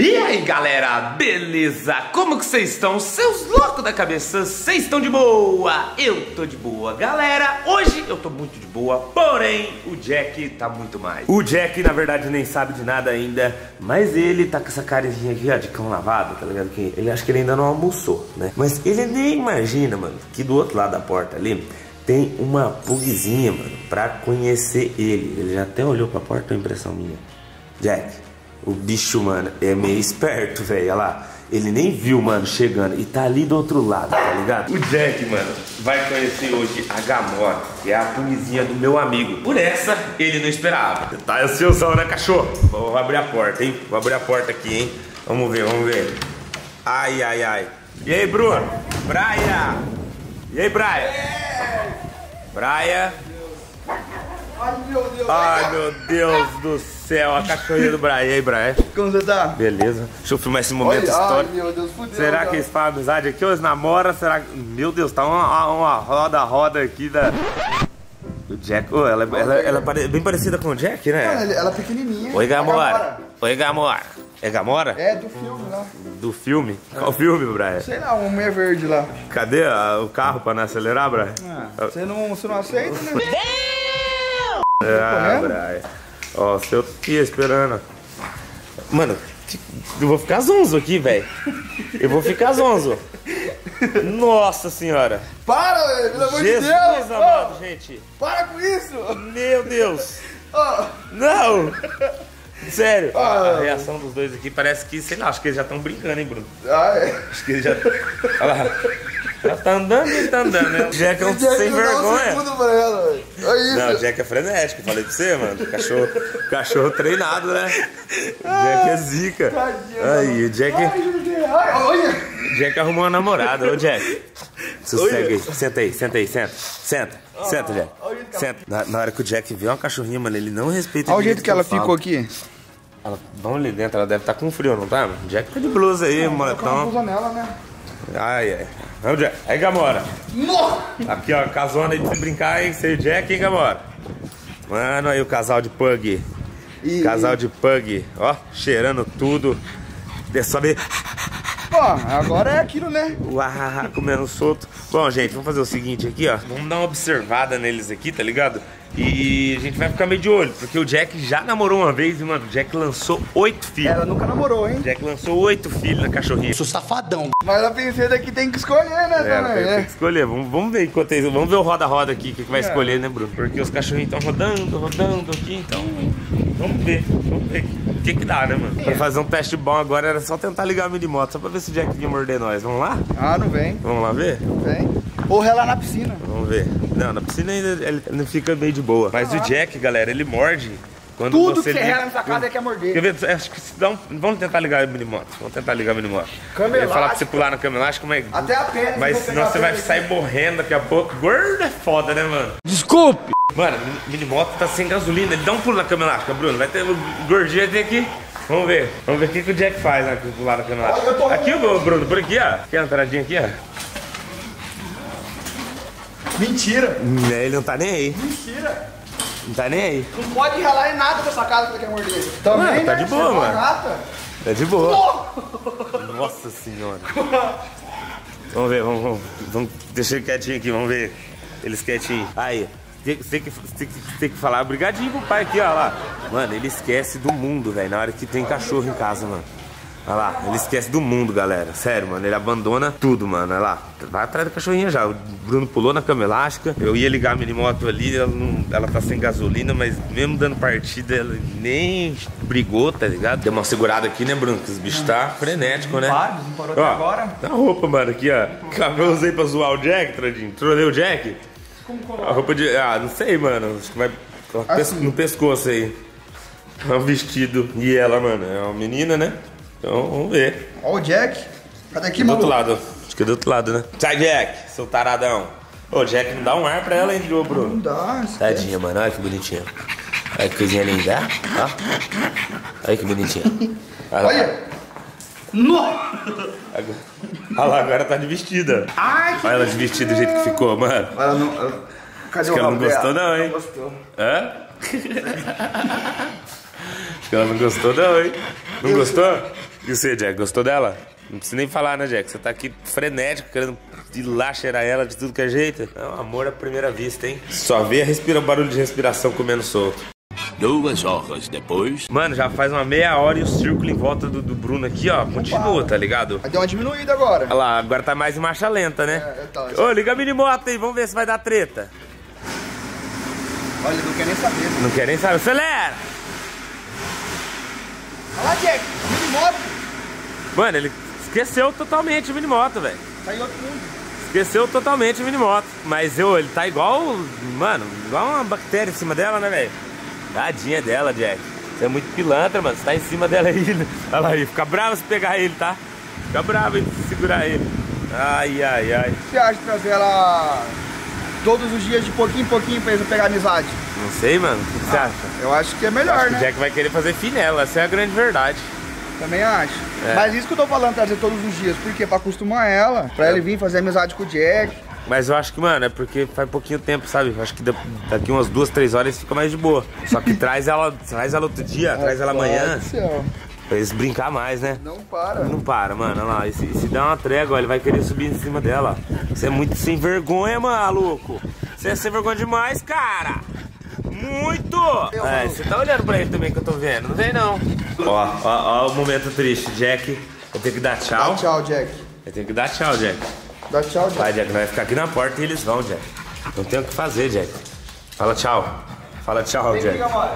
E aí galera, beleza? Como que vocês estão? Seus loucos da cabeça, vocês estão de boa? Eu tô de boa, galera. Hoje eu tô muito de boa, porém o Jack tá muito mais. O Jack na verdade nem sabe de nada ainda, mas ele tá com essa carinha aqui ó, de cão lavado, tá ligado? Que ele acha que ele ainda não almoçou, né? Mas ele nem imagina, mano, que do outro lado da porta ali tem uma pugzinha, mano, pra conhecer ele. Ele já até olhou pra porta, é impressão minha. Jack. O bicho, mano, é meio esperto, velho. Olha lá. Ele nem viu, mano, chegando. E tá ali do outro lado, tá ligado? O Jack, mano, vai conhecer hoje a Gamora, que é a punizinha do meu amigo. Por essa, ele não esperava. Tá ansiosão, né, cachorro? Vou abrir a porta, hein? Vou abrir a porta aqui, hein? Vamos ver, vamos ver. Ai, ai, ai. E aí, Bruno? Braia! E aí, Braia? Braia? Ai, meu Deus. Ai, meu Deus do céu, a cachorrinha do Brian. E aí, Brian? Como você tá? Beleza. Deixa eu filmar esse momento Olha, ai, histórico. meu Deus, fudeu. Será cara. que eles fazem amizade aqui ou eles namoram? Será que... Meu Deus, tá uma, uma roda, roda aqui da... Do Jack. Ô, ela, ela, ela é bem parecida com o Jack, né? ele- ela é pequenininha. Oi, Gamora. Oi, Gamora. É Gamora? É, do filme lá. Do filme? Qual filme, Brian? Sei lá, uma mulher verde lá. Cadê a- o carro pra não acelerar, Brian? Ah, você não, você não aceita, né? Ah, correndo? Brian. Ó, o seu aqui esperando. Mano, eu vou ficar zonzo aqui, velho. Eu vou ficar zonzo. Nossa senhora. Para, velho, pelo amor de Jesus Deus. amado, Ô, gente. para com isso. Meu Deus. Ó, Não. Sério. Ah. A reação dos dois aqui parece que, sei lá, acho que eles já estão brincando, hein, Bruno? ah, é. Acho que eles já... Olha lá. Ela tá andando e tá andando, né? O Jack é um sem vergonha. segundo Não, o Jack é frenético, falei pra você, mano. Cachorro, cachorro treinado, né? O Jack é zica. Tadinho, Aí, o Jack, Ai, olha. Jack arrumou uma namorada. Ô, Jack. Sossega aí. Senta aí, senta aí, senta. Senta, senta, Jack. Senta. Na, na hora que o Jack vê uma cachorrinha, mano, ele não respeita Olha o jeito que ela ficou aqui. Ela, vamos ali dentro, ela deve estar com frio, não tá? mano? O Jack tá de blusa aí, moletom. blusa nela, né? Ai, ai. Vamos, Jack. Aí, Gamora. Aqui, ó, casona aí pra você brincar, hein? Ser Jack, hein, Gamora? Mano, aí o casal de pug. E- Casal de pug, ó, cheirando tudo. De sobe. Pô, agora é aquilo, né? Uahaha, comendo solto. Bom, gente, vamos fazer o seguinte aqui, ó. Vamos dar uma observada neles aqui, tá ligado? E a gente vai ficar meio de olho, porque o Jack já namorou uma vez e, mano, o Jack lançou oito filhos. Ela nunca namorou, hein? O Jack lançou oito filhos na cachorrinha. Mas a princesa aqui tem que escolher, né, É, também, tem, tem né? que escolher. Vamos, vamos ver enquanto isso. Vamos ver o roda-roda aqui, o que, que vai É. escolher, né, Bruno? Porque os cachorrinhos estão rodando, rodando aqui, então. Vamos ver, vamos ver o que, que dá, né, mano? Pra fazer um teste bom agora era só tentar ligar a mini moto, só pra ver se o Jack vinha morder nós. Vamos lá? Ah, não vem, Vamos lá ver? não vem. Ou relar na piscina. Vamos ver. Não, na piscina ainda ele, ele fica meio de boa. Mas o Jack, galera, ele morde quando Tudo você que você rela nessa casa é quer morder. Quer ver? Acho que se dá um... Vamos tentar ligar a mini moto. Vamos tentar ligar a mini moto. Cama Eu ia falar pra você pular na cama elástica, mas. Até a perna. Mas senão você a vai sair morrendo daqui a pouco. Gordo é foda, né, mano? Desculpe. Mano, mini moto tá sem gasolina. Ele dá um pulo na cama elástica, Bruno. Vai ter o gordinho vai ter aqui. Vamos ver. Vamos ver o que, que o Jack faz né, com pular na eu elástica. Aqui, Bruno, por aqui, ó. Quer uma entradinha aqui, ó? Mentira. Hum, Ele não tá nem aí. Mentira. Não tá nem aí. Não pode ralar em nada dessa casa que quer morder. Também, Ah, tá né? de boa, mano. Tá de boa. Nossa senhora. Vamos ver, vamos, vamos, vamos deixar ele quietinho aqui, vamos ver. Eles quietinhos. Aí, tem, tem que, tem, que, tem que falar brigadinho pro pai aqui, ó lá. Mano, ele esquece do mundo, velho, na hora que tem cachorro em casa, mano. Olha lá, ele esquece do mundo, galera. Sério, mano, ele abandona tudo, mano. Olha lá, vai atrás da cachorrinha já. O Bruno pulou na cama elástica. Eu ia ligar a minimoto ali, ela, não- ela tá sem gasolina, mas mesmo dando partida, ela nem brigou, tá ligado? Deu uma segurada aqui, né, Bruno? Que os bichos tá frenético, né? Para, desemparou até Ó, agora. Tá roupa, mano, aqui, ó. Que eu usei pra zoar o Jack, Tradinho. Trolei o Jack. A roupa de. Ah, não sei, mano. Acho que vai pes- no pescoço aí. É um vestido. E ela, mano, é uma menina, né? Então, vamos ver. Ó o Jack. Cadê aqui, Do outro lado. Acho que é do outro lado, né? Sai, Jack, seu taradão. Ô, Jack, não dá um ar pra ela, hein, ô, Não Bruno? dá. esquece. Tadinha, mano. Olha que bonitinha. Olha que coisinha linda. Ó. Olha que bonitinha. Olha. Olha. Nossa. Agora- Olha lá, agora tá de vestida. Ai, que... Olha ela de vestido do jeito que ficou, mano. Ela não... ela- Cadê Acho o que ela não gostou não, hein? Não gostou. Hã? Acho que ela não gostou não, hein? Não gostou? E você, Jack, gostou dela? Não precisa nem falar, né, Jack? Você tá aqui frenético, querendo ir lá cheirar ela de tudo que é jeito. É um amor à primeira vista, hein? Só vê respira o barulho de respiração comendo solto. Duas horas depois. Mano, já faz uma meia hora e o círculo em volta do, do Bruno aqui, ó, continua, tá ligado? Vai deu uma diminuída agora. Olha lá, agora tá mais em marcha lenta, né? É, então, Ô, liga a mini moto aí, vamos ver se vai dar treta. Olha, não quer nem saber. mano. Não quer nem saber. Acelera! Olha lá, Jack. Mini moto. Mano, ele esqueceu totalmente a mini moto, velho. Tá em outro mundo. Esqueceu totalmente a mini moto. Mas eu, ele tá igual, mano, igual uma bactéria em cima dela, né, velho? Tadinha dela, Jack. Você é muito pilantra, mano. Você tá em cima dela aí. Olha lá aí, fica bravo se pegar ele, tá? Fica bravo aí se segurar ele. Ai, ai, ai. O que você acha de trazer ela todos os dias de pouquinho em pouquinho pra eles pegar amizade? Não sei, mano. O que, que você acha? Eu acho que é melhor, O né? Jack vai querer fazer finela, essa é a grande verdade. Também acho. É. Mas isso que eu tô falando, trazer todos os dias. Por quê? Pra acostumar ela. Pra ele vir fazer amizade com o Jack. Mas eu acho que, mano, é porque faz pouquinho tempo, sabe? Eu acho que da- daqui umas duas, três horas fica mais de boa. Só que traz ela, traz ela outro dia, traz ela amanhã. Do céu. Pra eles brincar mais, né? Não para. Não para, mano. Olha lá. E se, se der uma trégua, ele vai querer subir em cima dela. Você é muito sem vergonha, maluco. Você é sem vergonha demais, cara. Muito! É, você tá olhando pra ele também que eu tô vendo, não vem não. Ó, ó, ó o momento triste, Jack. Eu tenho que dar tchau. Dá tchau, Jack. Eu tenho que dar tchau, Jack. Dá tchau, Jack. Vai, Jack, vai ficar aqui na porta e eles vão, Jack. Não tem o que fazer, Jack. Fala tchau. Fala tchau, Vem aqui, Jack. amor.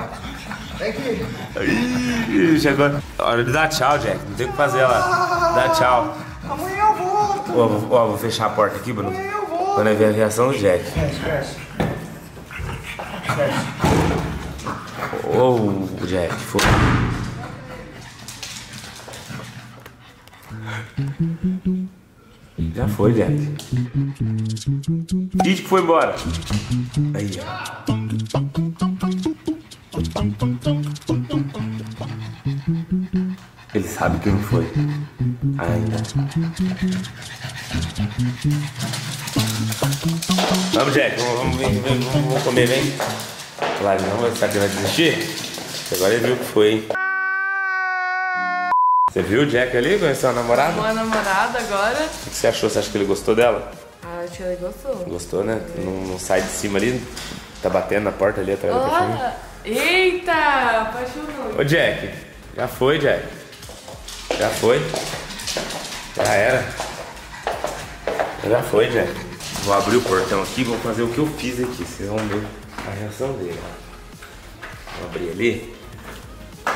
Vem aqui. Chegou. Hora de dar tchau, Jack. Não tem o que fazer lá. Dá tchau. Amanhã eu volto. Ó, vou- ó, vou fechar a porta aqui, Bruno. Amanhã eu volto. Quando eu ver a reação do Jack. Fecha, fecha. Ô, o Jack, foi. Já foi, Jack. Kid que foi embora. Aí, ó. Ele sabe quem foi. Ainda. Vamos, Jack. Vamos, vamos, vem, vem, vamos, vamos comer, vem. Claro, não, vai ficar vai desistir? Agora ele viu o que foi, hein? Você viu o Jack ali? Conheceu a namorada? Uma namorada agora. O que você achou? Você acha que ele gostou dela? Ah, acho que ele gostou. Gostou, né? Não, não sai de cima ali, tá batendo na porta ali atrás do cachorro. Eita! Apaixonou. Ô Jack, já foi, Jack. Já foi. Já era. Já foi, Jack. Vou abrir o portão aqui vou fazer o que eu fiz aqui. Vocês vão ver a reação dele. ó. Vou abrir ali.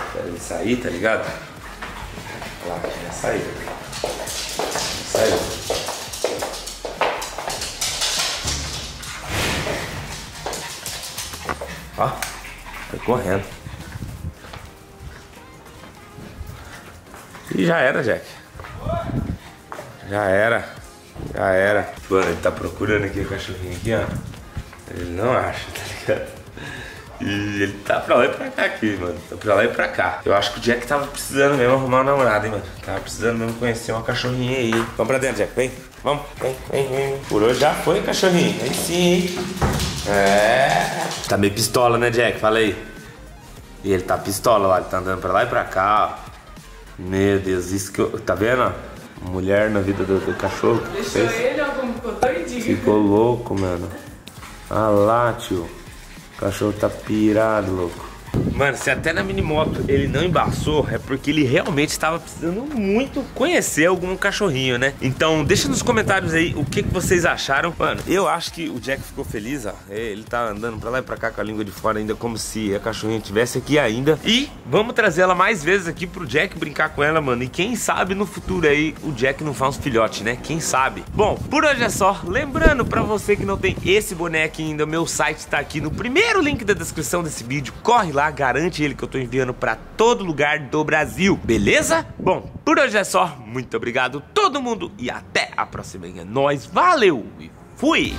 Espera ele sair, tá ligado? Olha lá, já saiu. Saiu. Ó, foi correndo. E já era, Jack. Já era. Já era. Mano, ele tá procurando aqui o cachorrinho aqui, ó. Ele não acha, tá ligado? E ele tá pra lá e pra cá aqui, mano. Tá pra lá e pra cá. Eu acho que o Jack tava precisando mesmo arrumar uma namorada, hein, mano. Tava precisando mesmo conhecer uma cachorrinha aí. Vamos pra dentro, Jack. Vem. Vamos. Vem, vem, vem. Por hoje já foi, cachorrinho. Aí sim, hein. É. Tá meio pistola, né, Jack? Fala aí. E ele tá pistola lá, ele tá andando pra lá e pra cá, ó. Meu Deus, isso que eu. Tá vendo? ó? Mulher na vida do, do cachorro. Deixou Fez- ele, como ficou doidinho. Ficou louco, mano. Ah lá, tio. O cachorro tá pirado, louco. Mano, se até na minimoto ele não embaçou, é porque ele realmente estava precisando muito conhecer algum cachorrinho, né? Então, deixa nos comentários aí o que, que vocês acharam. Mano, eu acho que o Jack ficou feliz, ó. Ele tá andando pra lá e pra cá com a língua de fora ainda, como se a cachorrinha estivesse aqui ainda. E vamos trazer ela mais vezes aqui pro Jack brincar com ela, mano. E quem sabe no futuro aí o Jack não faz uns filhotes, né? Quem sabe? Bom, por hoje é só. Lembrando pra você que não tem esse boneco ainda, meu site tá aqui no primeiro link da descrição desse vídeo. Corre lá, garante ele que eu tô enviando pra todo lugar do Brasil, beleza? Bom, por hoje é só. Muito obrigado todo mundo e até a próxima. É nóis, valeu e fui!